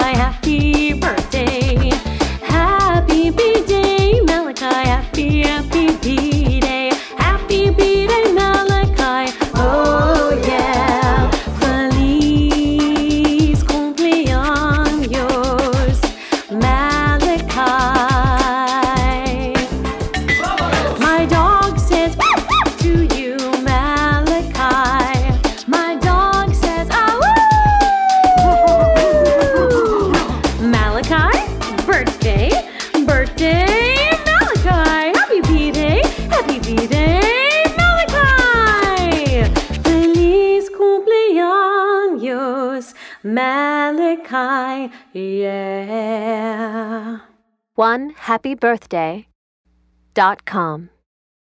Malachi, happy Malachi, yeah. One happy birthday dot com.